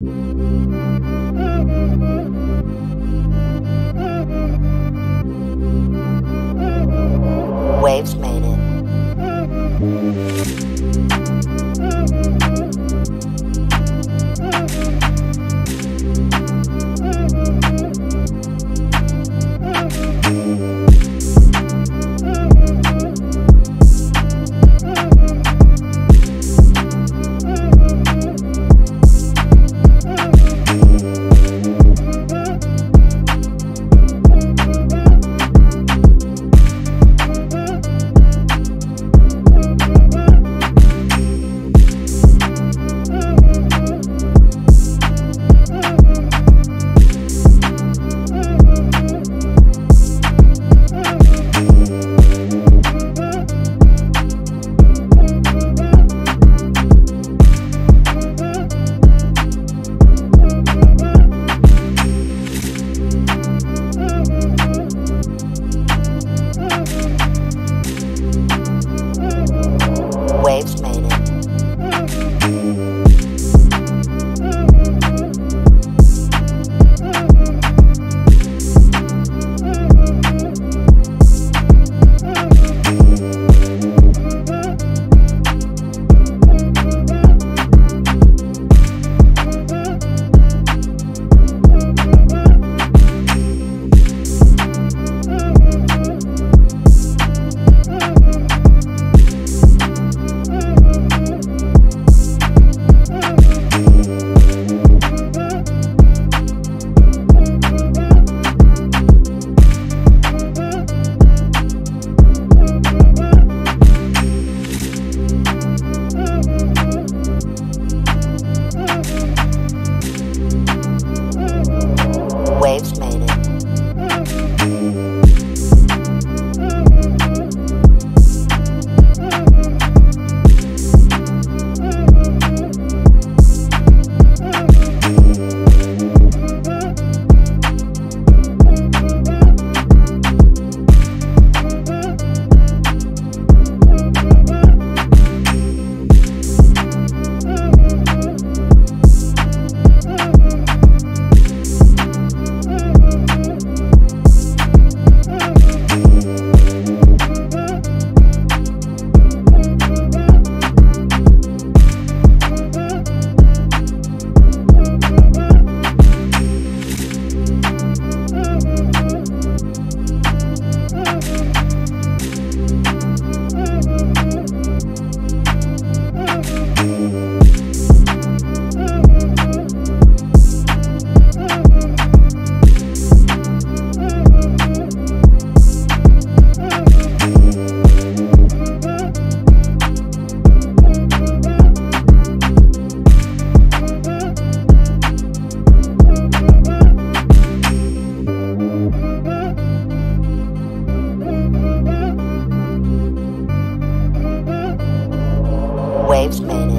Waves made makes me